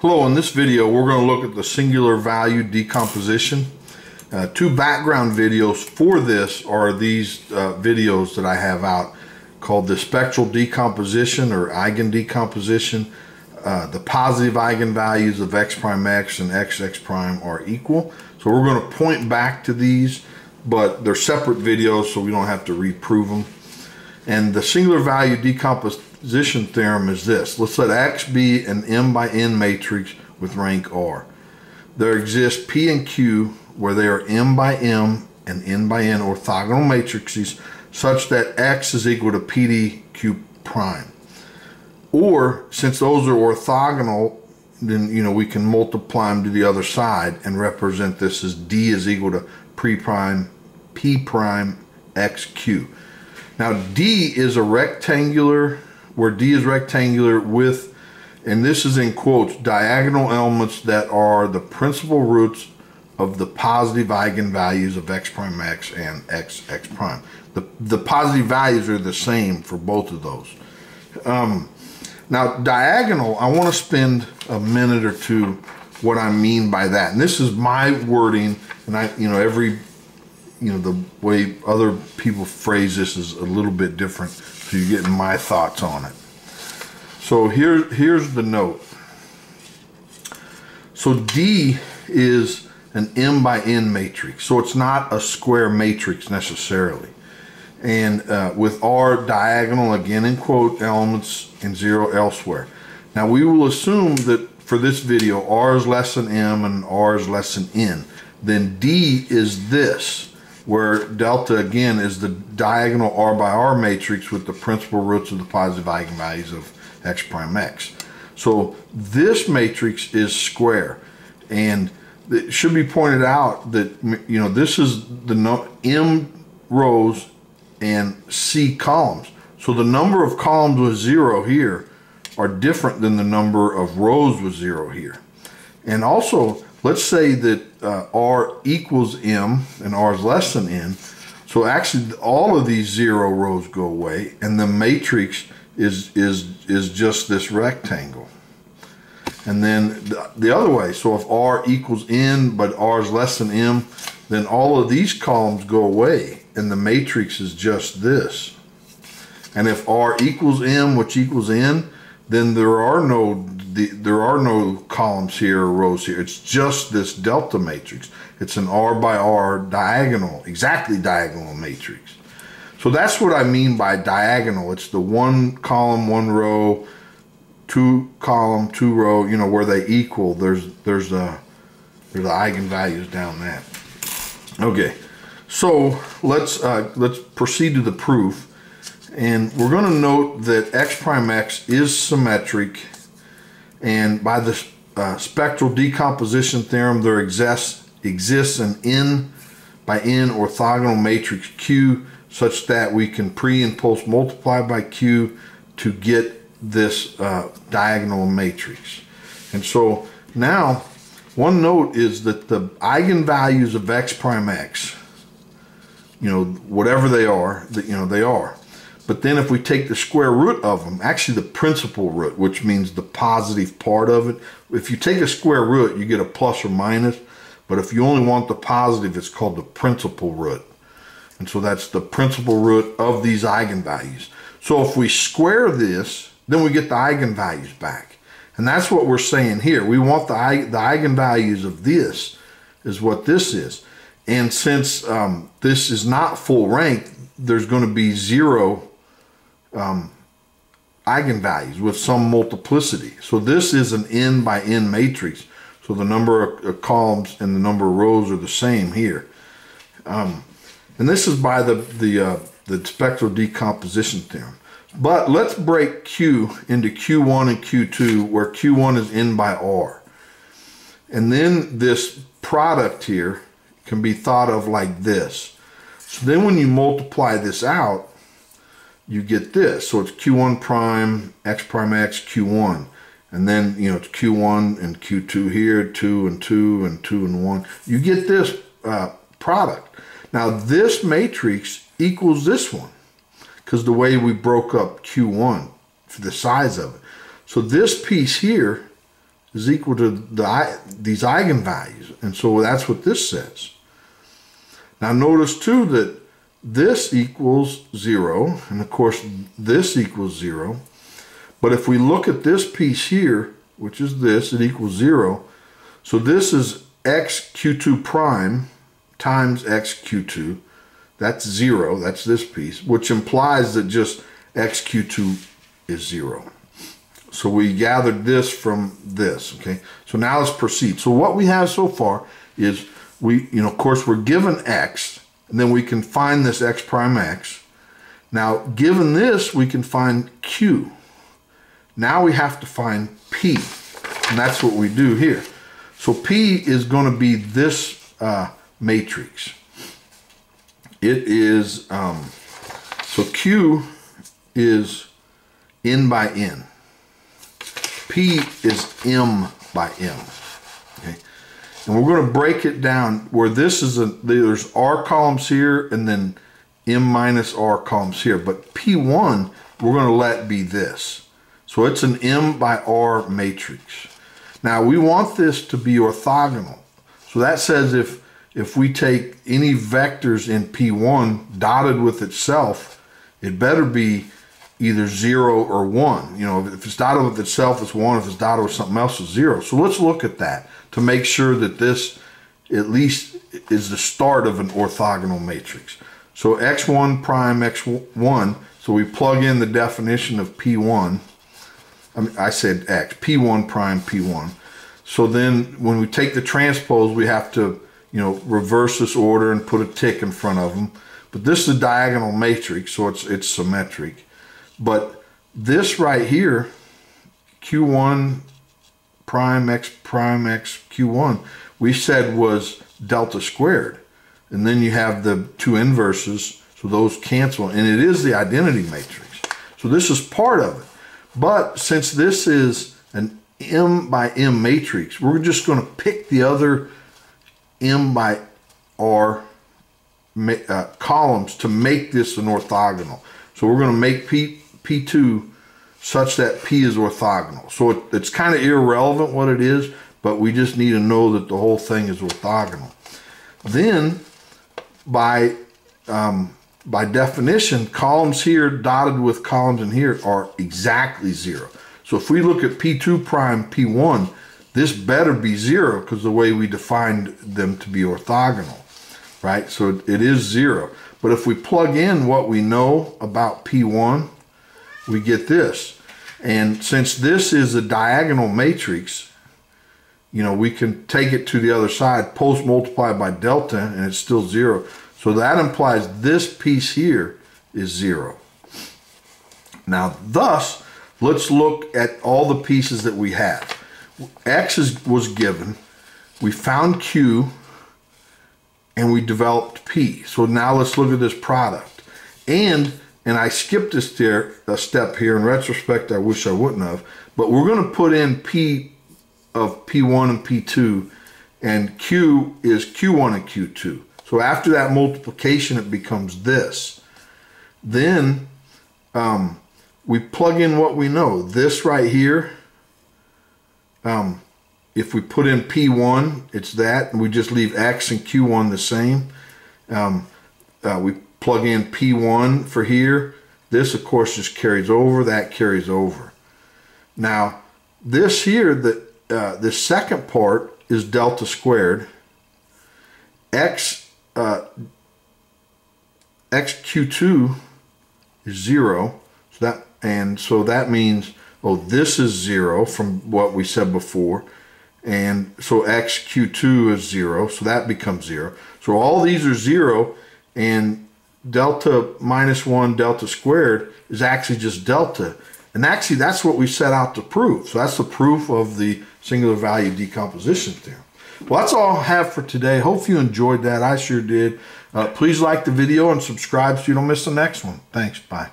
Hello, in this video we're going to look at the singular value decomposition. Uh, two background videos for this are these uh, videos that I have out called the spectral decomposition or eigen decomposition. Uh, the positive eigenvalues of x prime x and x x prime are equal. So we're going to point back to these, but they're separate videos so we don't have to reprove them. And the singular value decomposition theorem is this. Let's let X be an M by N matrix with rank R. There exists P and Q where they are M by M and N by N orthogonal matrices such that X is equal to PDQ prime. Or since those are orthogonal, then you know we can multiply them to the other side and represent this as D is equal to P prime P prime XQ. Now D is a rectangular, where D is rectangular with, and this is in quotes, diagonal elements that are the principal roots of the positive eigenvalues of x prime x and x x prime. The, the positive values are the same for both of those. Um, now diagonal, I want to spend a minute or two what I mean by that. And this is my wording, and I, you know, every you know the way other people phrase this is a little bit different so you're getting my thoughts on it. So here here's the note. So D is an M by N matrix. So it's not a square matrix necessarily. And uh, with R diagonal again in quote elements and zero elsewhere. Now we will assume that for this video R is less than M and R is less than N. Then D is this where delta again is the diagonal R by R matrix with the principal roots of the positive eigenvalues of x prime x. So this matrix is square and it should be pointed out that you know this is the no, m rows and c columns. So the number of columns with zero here are different than the number of rows with zero here. And also let's say that uh, R equals M and R is less than N. So actually all of these zero rows go away and the matrix is, is, is just this rectangle. And then the, the other way, so if R equals N but R is less than M, then all of these columns go away and the matrix is just this. And if R equals M, which equals N, then there are no the, there are no columns here or rows here. It's just this delta matrix. It's an R by R diagonal, exactly diagonal matrix. So that's what I mean by diagonal. It's the one column, one row, two column, two row, you know, where they equal. There's there's a there's the eigenvalues down that. Okay, so let's uh, let's proceed to the proof. And we're going to note that x prime x is symmetric and by the uh, spectral decomposition theorem, there exists, exists an n by n orthogonal matrix Q such that we can pre and post multiply by Q to get this uh, diagonal matrix. And so now, one note is that the eigenvalues of x prime x, you know, whatever they are, that you know, they are. But then if we take the square root of them, actually the principal root, which means the positive part of it, if you take a square root, you get a plus or minus. But if you only want the positive, it's called the principal root. And so that's the principal root of these eigenvalues. So if we square this, then we get the eigenvalues back. And that's what we're saying here. We want the, the eigenvalues of this is what this is. And since um, this is not full rank, there's going to be zero um, eigenvalues with some multiplicity. So this is an n by n matrix. So the number of columns and the number of rows are the same here. Um, and this is by the, the, uh, the spectral decomposition theorem. But let's break Q into Q1 and Q2 where Q1 is n by R. And then this product here can be thought of like this. So then when you multiply this out, you get this. So it's Q1 prime, X prime X, Q1. And then, you know, it's Q1 and Q2 here, 2 and 2 and 2 and 1. You get this uh, product. Now, this matrix equals this one because the way we broke up Q1 for the size of it. So this piece here is equal to the these eigenvalues. And so that's what this says. Now notice too that this equals zero, and of course this equals zero. But if we look at this piece here, which is this, it equals zero. So this is x q2 prime times x q2. That's zero, that's this piece, which implies that just x q2 is zero. So we gathered this from this, okay? So now let's proceed. So what we have so far is we, you know, of course, we're given x, and then we can find this x prime x. Now, given this, we can find q. Now we have to find p, and that's what we do here. So p is going to be this uh, matrix. It is, um, so q is n by n. P is M by M. And we're going to break it down where this is a, there's R columns here and then M minus R columns here. But P1, we're going to let be this. So it's an M by R matrix. Now we want this to be orthogonal. So that says if, if we take any vectors in P1 dotted with itself, it better be either zero or one. You know, if it's dotted with itself, it's one. If it's dotted with something else, it's zero. So let's look at that to make sure that this at least is the start of an orthogonal matrix. So x1 prime x1, so we plug in the definition of p1. I, mean, I said x, p1 prime p1. So then when we take the transpose, we have to, you know, reverse this order and put a tick in front of them. But this is a diagonal matrix, so it's, it's symmetric. But this right here, Q1 prime x prime x Q1, we said was delta squared. And then you have the two inverses, so those cancel. And it is the identity matrix. So this is part of it. But since this is an M by M matrix, we're just going to pick the other M by R uh, columns to make this an orthogonal. So we're going to make P P2 such that P is orthogonal. So it, it's kind of irrelevant what it is, but we just need to know that the whole thing is orthogonal. Then, by um, by definition, columns here dotted with columns in here are exactly zero. So if we look at P2 prime P1, this better be zero because the way we defined them to be orthogonal, right? So it is zero. But if we plug in what we know about P1, we get this. And since this is a diagonal matrix, you know, we can take it to the other side, post multiply by delta, and it's still zero. So that implies this piece here is zero. Now, thus, let's look at all the pieces that we have. X is, was given, we found Q, and we developed P. So now let's look at this product. And and I skipped stair, a step here. In retrospect, I wish I wouldn't have. But we're going to put in P of P1 and P2, and Q is Q1 and Q2. So after that multiplication, it becomes this. Then um, we plug in what we know. This right here, um, if we put in P1, it's that, and we just leave X and Q1 the same. Um, uh, we plug in P1 for here. This, of course, just carries over. That carries over. Now, this here, the, uh, the second part is delta squared. X, uh, XQ2 is zero. So that, and so that means, oh, this is zero from what we said before. And so XQ2 is zero. So that becomes zero. So all these are zero. And delta minus 1 delta squared is actually just delta. And actually, that's what we set out to prove. So that's the proof of the singular value decomposition theorem. Well, that's all I have for today. Hope you enjoyed that. I sure did. Uh, please like the video and subscribe so you don't miss the next one. Thanks. Bye.